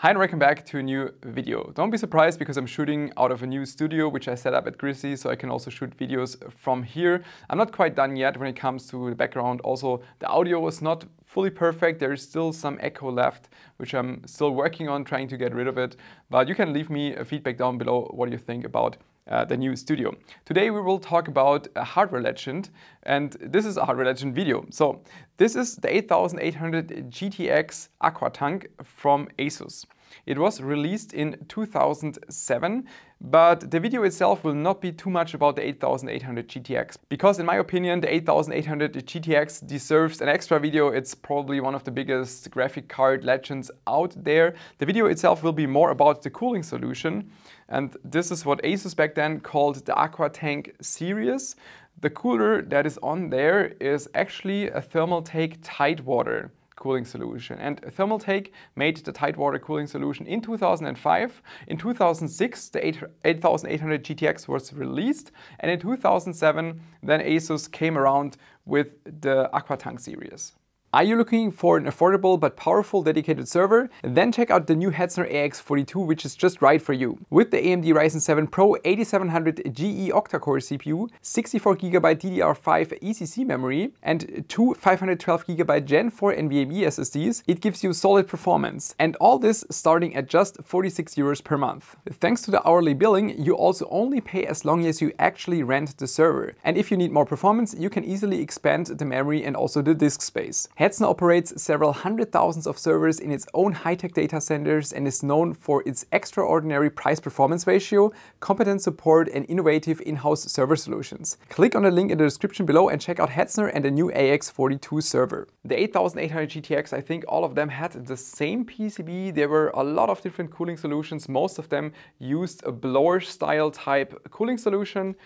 Hi and welcome back to a new video. Don't be surprised because I'm shooting out of a new studio which I set up at Grizzly so I can also shoot videos from here. I'm not quite done yet when it comes to the background. Also the audio is not fully perfect. There is still some echo left which I'm still working on trying to get rid of it. But you can leave me a feedback down below what you think about uh, the new studio. Today we will talk about a hardware legend and this is a hardware legend video. So this is the 8800 GTX Aquatank from Asus. It was released in 2007, but the video itself will not be too much about the 8800 GTX. Because in my opinion, the 8800 GTX deserves an extra video. It's probably one of the biggest graphic card legends out there. The video itself will be more about the cooling solution. And this is what Asus back then called the Aquatank series. The cooler that is on there is actually a Thermaltake Tidewater cooling solution. And Thermaltake made the Tidewater cooling solution in 2005. In 2006, the 8800 GTX was released. And in 2007, then Asus came around with the Aquatank series. Are you looking for an affordable but powerful dedicated server? Then check out the new Hetzner AX42 which is just right for you. With the AMD Ryzen 7 Pro 8700 GE octa-core CPU, 64GB DDR5 ECC memory and two 512GB Gen 4 NVMe SSDs, it gives you solid performance. And all this starting at just 46 euros per month. Thanks to the hourly billing, you also only pay as long as you actually rent the server. And if you need more performance, you can easily expand the memory and also the disk space. Hetzner operates several hundred thousands of servers in its own high-tech data centers and is known for its extraordinary price-performance ratio, competent support and innovative in-house server solutions. Click on the link in the description below and check out Hetzner and the new AX42 server. The 8800 GTX, I think all of them had the same PCB. There were a lot of different cooling solutions. Most of them used a blower style type cooling solution.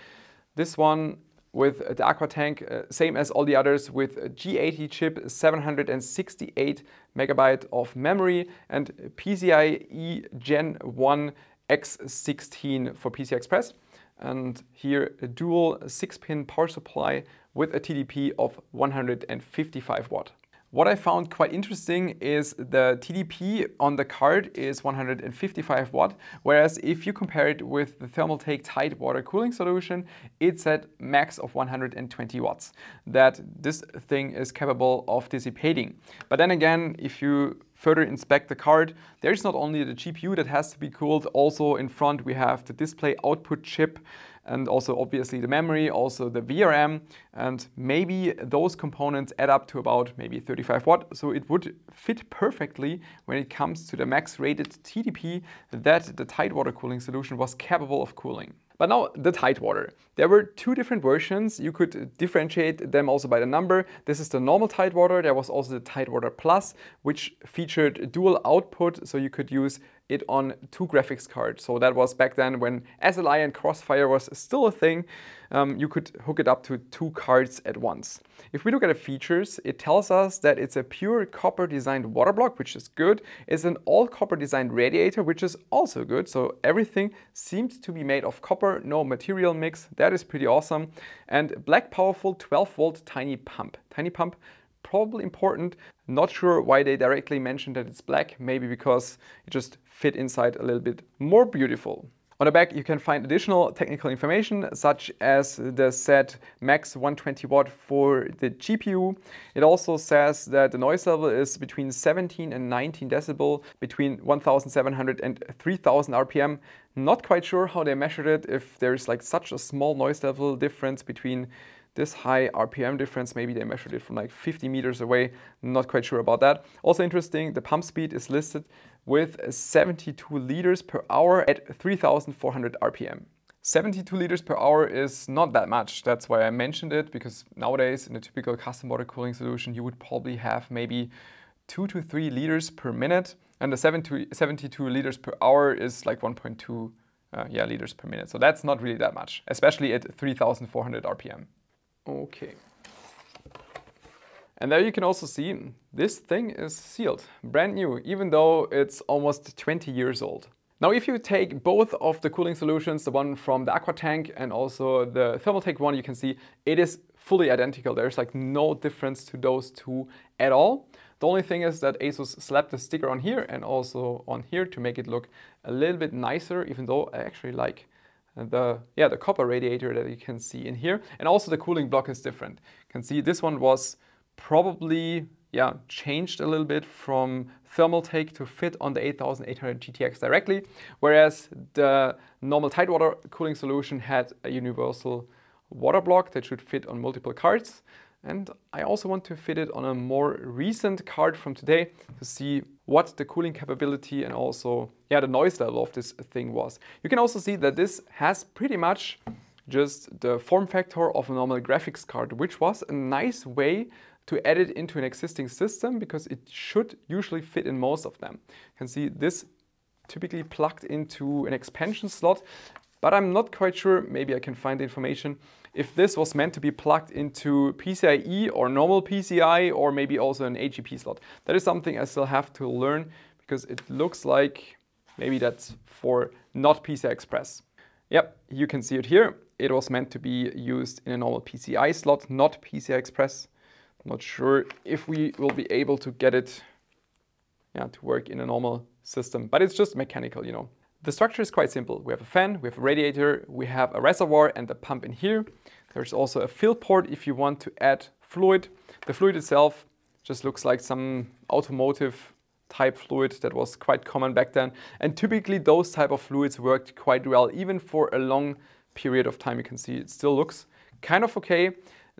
This one with the Aquatank, uh, same as all the others with a G80 chip, 768 megabyte of memory and PCIe Gen 1 X16 for PCI Express. And here a dual 6-pin power supply with a TDP of 155 watt. What I found quite interesting is the TDP on the card is 155 watt, whereas if you compare it with the Thermaltake Tidewater cooling solution, it's at max of 120 watts that this thing is capable of dissipating. But then again, if you further inspect the card, there's not only the GPU that has to be cooled, also in front we have the display output chip and also obviously the memory, also the VRM, and maybe those components add up to about maybe 35 watt. So it would fit perfectly when it comes to the max rated TDP that the Tidewater cooling solution was capable of cooling. But now the Tidewater. There were two different versions. You could differentiate them also by the number. This is the normal Tidewater. There was also the Tidewater Plus, which featured dual output. So you could use it on two graphics cards. So that was back then when SLI and Crossfire was still a thing. Um, you could hook it up to two cards at once. If we look at the features, it tells us that it's a pure copper designed water block, which is good. It's an all copper designed radiator, which is also good. So everything seems to be made of copper, no material mix. That is pretty awesome. And black powerful 12 volt tiny pump. Tiny pump probably important. Not sure why they directly mentioned that it's black, maybe because it just fit inside a little bit more beautiful. On the back you can find additional technical information such as the set max 120 watt for the GPU. It also says that the noise level is between 17 and 19 decibel between 1700 and 3000 RPM. Not quite sure how they measured it, if there's like such a small noise level difference between this high RPM difference. Maybe they measured it from like 50 meters away. Not quite sure about that. Also interesting, the pump speed is listed with 72 liters per hour at 3,400 RPM. 72 liters per hour is not that much. That's why I mentioned it because nowadays in a typical custom water cooling solution, you would probably have maybe two to three liters per minute. And the 72 liters per hour is like 1.2 uh, yeah, liters per minute. So that's not really that much, especially at 3,400 RPM. Okay. And there you can also see this thing is sealed, brand new, even though it's almost 20 years old. Now if you take both of the cooling solutions, the one from the aqua tank and also the Thermaltake one, you can see it is fully identical. There's like no difference to those two at all. The only thing is that ASUS slapped the sticker on here and also on here to make it look a little bit nicer, even though I actually like the yeah the copper radiator that you can see in here. And also the cooling block is different. You can see this one was probably yeah changed a little bit from Thermaltake to fit on the 8800 GTX directly whereas the normal Tidewater cooling solution had a universal water block that should fit on multiple cards and I also want to fit it on a more recent card from today to see what the cooling capability and also yeah, the noise level of this thing was. You can also see that this has pretty much just the form factor of a normal graphics card, which was a nice way to add it into an existing system because it should usually fit in most of them. You can see this typically plugged into an expansion slot, but I'm not quite sure, maybe I can find the information, if this was meant to be plugged into PCIe or normal PCI or maybe also an AGP slot. That is something I still have to learn because it looks like maybe that's for not PCI Express. Yep, you can see it here. It was meant to be used in a normal PCI slot, not PCI Express. Not sure if we will be able to get it yeah, to work in a normal system, but it's just mechanical, you know. The structure is quite simple. We have a fan, we have a radiator, we have a reservoir and a pump in here. There's also a fill port if you want to add fluid. The fluid itself just looks like some automotive type fluid that was quite common back then. And typically those type of fluids worked quite well, even for a long period of time. You can see it still looks kind of okay.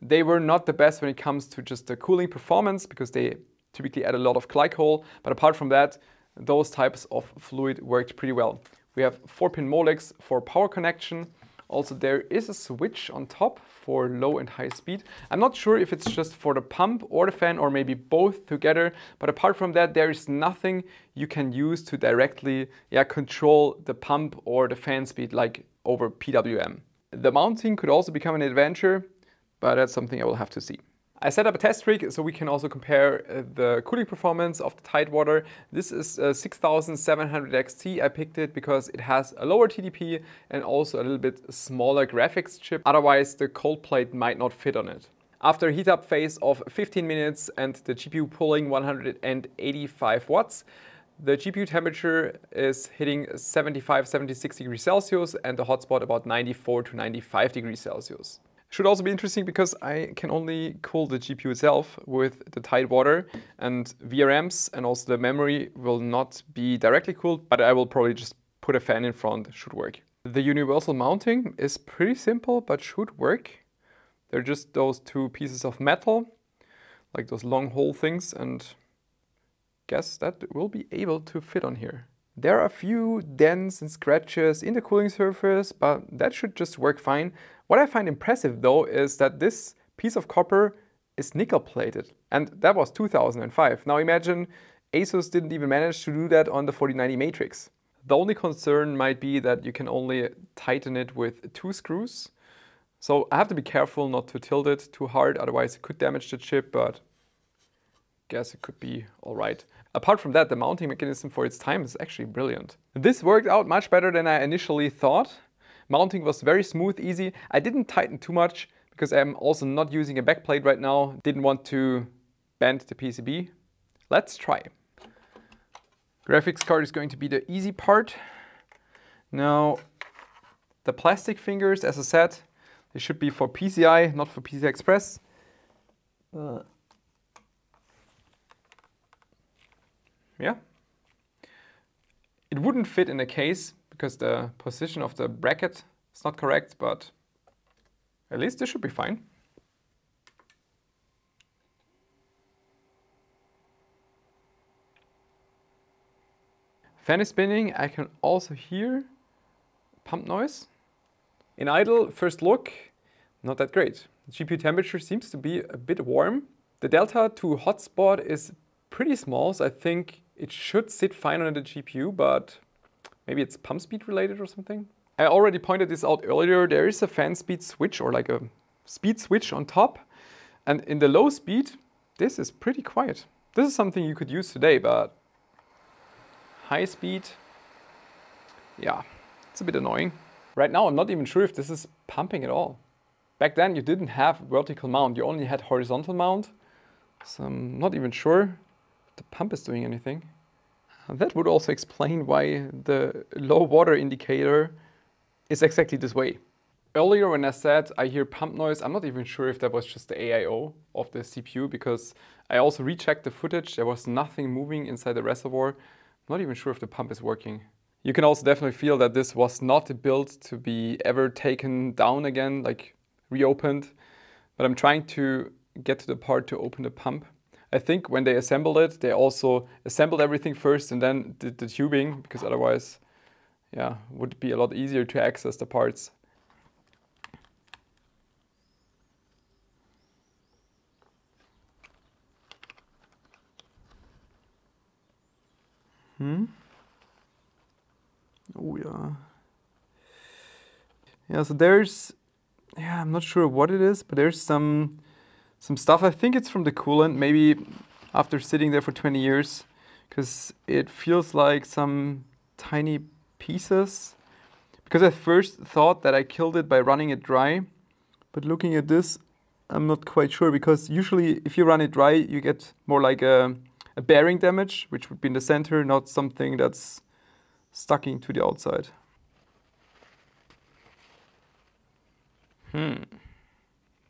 They were not the best when it comes to just the cooling performance because they typically add a lot of glycol. But apart from that, those types of fluid worked pretty well. We have 4-pin Molex for power connection. Also, there is a switch on top for low and high speed. I'm not sure if it's just for the pump or the fan or maybe both together, but apart from that, there is nothing you can use to directly yeah, control the pump or the fan speed like over PWM. The mounting could also become an adventure, but that's something I will have to see. I set up a test rig so we can also compare uh, the cooling performance of the Tidewater. This is a 6700 XT. I picked it because it has a lower TDP and also a little bit smaller graphics chip. Otherwise the cold plate might not fit on it. After a heat up phase of 15 minutes and the GPU pulling 185 watts, the GPU temperature is hitting 75, 76 degrees Celsius and the hotspot about 94 to 95 degrees Celsius. Should also be interesting because I can only cool the GPU itself with the Tidewater and VRMs and also the memory will not be directly cooled, but I will probably just put a fan in front, should work. The universal mounting is pretty simple, but should work. They're just those two pieces of metal, like those long hole things, and guess that will be able to fit on here. There are a few dents and scratches in the cooling surface, but that should just work fine. What I find impressive though is that this piece of copper is nickel plated and that was 2005. Now imagine ASUS didn't even manage to do that on the 4090 Matrix. The only concern might be that you can only tighten it with two screws. So I have to be careful not to tilt it too hard, otherwise it could damage the chip, but guess it could be all right. Apart from that, the mounting mechanism for its time is actually brilliant. This worked out much better than I initially thought. Mounting was very smooth, easy. I didn't tighten too much because I'm also not using a backplate right now. Didn't want to bend the PCB. Let's try. Graphics card is going to be the easy part. Now, the plastic fingers, as I said, they should be for PCI, not for PCI Express. Uh. Yeah. It wouldn't fit in a case because the position of the bracket is not correct, but at least this should be fine. Fan is spinning, I can also hear pump noise. In idle, first look, not that great. The GPU temperature seems to be a bit warm. The delta to hotspot is pretty small, so I think it should sit fine on the GPU, but Maybe it's pump speed related or something. I already pointed this out earlier. There is a fan speed switch or like a speed switch on top. And in the low speed, this is pretty quiet. This is something you could use today, but high speed, yeah, it's a bit annoying. Right now, I'm not even sure if this is pumping at all. Back then, you didn't have vertical mount. You only had horizontal mount. So I'm not even sure the pump is doing anything. That would also explain why the low water indicator is exactly this way. Earlier when I said I hear pump noise, I'm not even sure if that was just the AIO of the CPU because I also rechecked the footage. There was nothing moving inside the reservoir. I'm not even sure if the pump is working. You can also definitely feel that this was not built to be ever taken down again, like reopened. But I'm trying to get to the part to open the pump. I think when they assembled it, they also assembled everything first and then did the tubing because otherwise, yeah, would be a lot easier to access the parts. Hmm. Oh yeah. Yeah, so there's, yeah, I'm not sure what it is, but there's some some stuff. I think it's from the coolant, maybe after sitting there for 20 years, because it feels like some tiny pieces. Because I first thought that I killed it by running it dry, but looking at this, I'm not quite sure because usually if you run it dry, you get more like a, a bearing damage, which would be in the center, not something that's stucking to the outside. Hmm.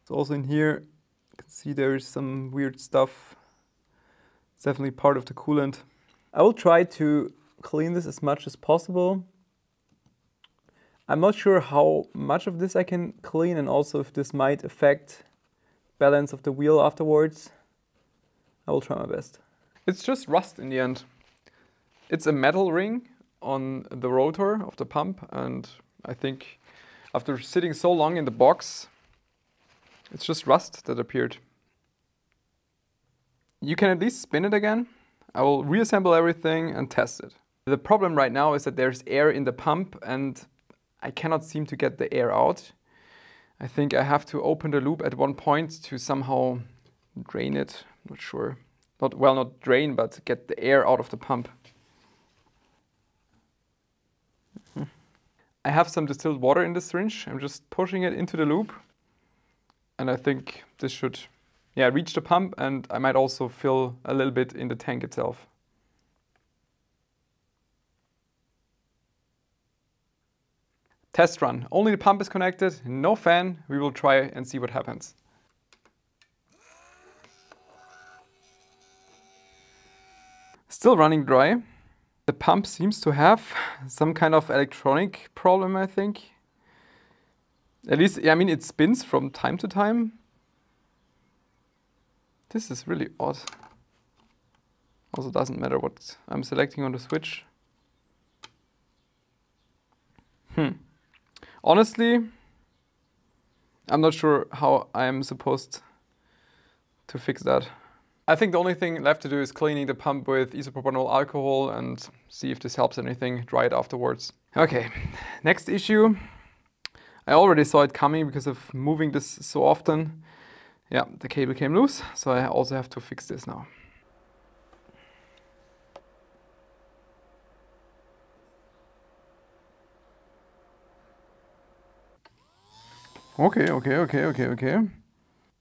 So also in here, can see there's some weird stuff. It's definitely part of the coolant. I will try to clean this as much as possible. I'm not sure how much of this I can clean and also if this might affect balance of the wheel afterwards. I will try my best. It's just rust in the end. It's a metal ring on the rotor of the pump and I think after sitting so long in the box it's just rust that appeared. You can at least spin it again. I will reassemble everything and test it. The problem right now is that there's air in the pump and I cannot seem to get the air out. I think I have to open the loop at one point to somehow drain it. Not sure. Not well, not drain, but get the air out of the pump. I have some distilled water in the syringe. I'm just pushing it into the loop and I think this should yeah, reach the pump and I might also fill a little bit in the tank itself. Test run. Only the pump is connected, no fan. We will try and see what happens. Still running dry. The pump seems to have some kind of electronic problem, I think. At least, I mean, it spins from time to time. This is really odd. Also doesn't matter what I'm selecting on the switch. Hmm. Honestly, I'm not sure how I'm supposed to fix that. I think the only thing left to do is cleaning the pump with isopropanol alcohol and see if this helps anything, dry it afterwards. Okay, next issue. I already saw it coming because of moving this so often. Yeah, the cable came loose, so I also have to fix this now. Okay, okay, okay, okay, okay.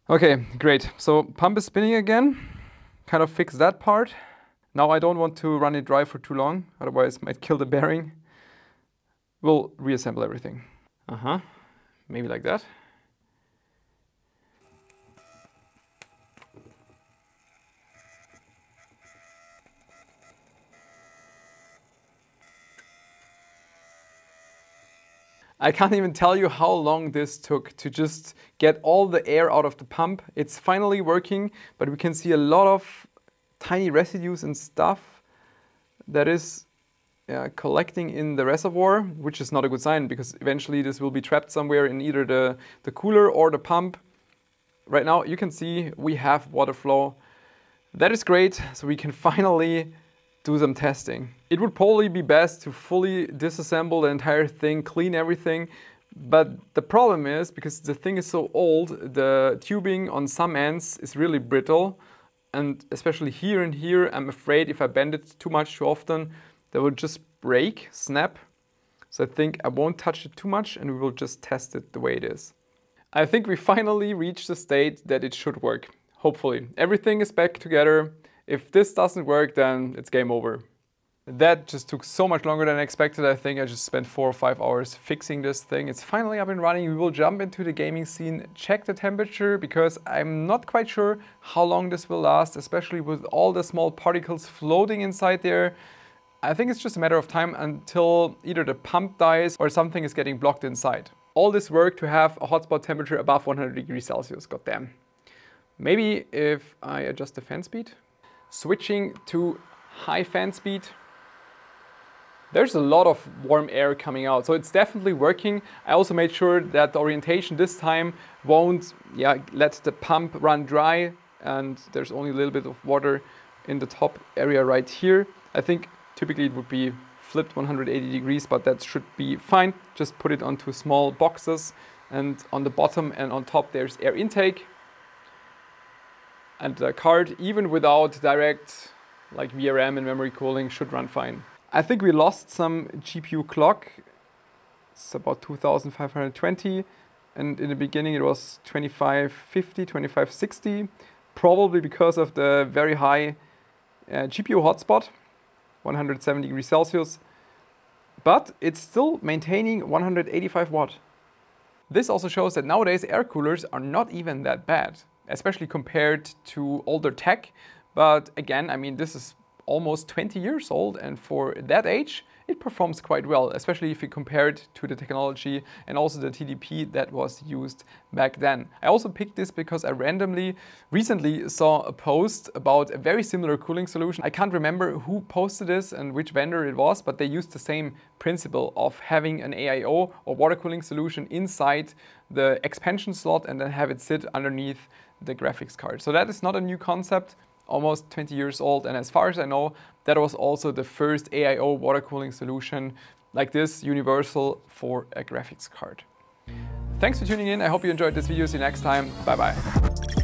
Okay, great. So pump is spinning again. Kind of fix that part. Now I don't want to run it dry for too long, otherwise it might kill the bearing. We'll reassemble everything. Uh-huh, maybe like that. I can't even tell you how long this took to just get all the air out of the pump. It's finally working, but we can see a lot of tiny residues and stuff that is uh, collecting in the reservoir, which is not a good sign because eventually this will be trapped somewhere in either the, the cooler or the pump. Right now you can see we have water flow. That is great, so we can finally do some testing. It would probably be best to fully disassemble the entire thing, clean everything, but the problem is, because the thing is so old, the tubing on some ends is really brittle, and especially here and here, I'm afraid if I bend it too much too often, they will just break, snap. So I think I won't touch it too much and we will just test it the way it is. I think we finally reached the state that it should work, hopefully. Everything is back together, If this doesn't work, then it's game over. That just took so much longer than expected. I think I just spent four or five hours fixing this thing. It's finally up and running. We will jump into the gaming scene, check the temperature, because I'm not quite sure how long this will last, especially with all the small particles floating inside there. I think it's just a matter of time until either the pump dies or something is getting blocked inside. All this work to have a hotspot temperature above 100 degrees Celsius, goddamn. Maybe if I adjust the fan speed. Switching to high fan speed, there's a lot of warm air coming out. So it's definitely working. I also made sure that the orientation this time won't yeah, let the pump run dry and there's only a little bit of water in the top area right here. I think typically it would be flipped 180 degrees, but that should be fine. Just put it onto small boxes and on the bottom and on top there's air intake. And the card, even without direct like VRM and memory cooling, should run fine. I think we lost some GPU clock. It's about 2520 and in the beginning it was 2550, 2560, probably because of the very high uh, GPU hotspot, 170 degrees Celsius, but it's still maintaining 185 watt. This also shows that nowadays air coolers are not even that bad, especially compared to older tech. But again, I mean, this is almost 20 years old and for that age it performs quite well, especially if you compare it to the technology and also the TDP that was used back then. I also picked this because I randomly recently saw a post about a very similar cooling solution. I can't remember who posted this and which vendor it was, but they used the same principle of having an AIO or water cooling solution inside the expansion slot and then have it sit underneath the graphics card. So that is not a new concept, almost 20 years old. And as far as I know, that was also the first AIO water cooling solution like this, universal for a graphics card. Thanks for tuning in. I hope you enjoyed this video. See you next time. Bye bye.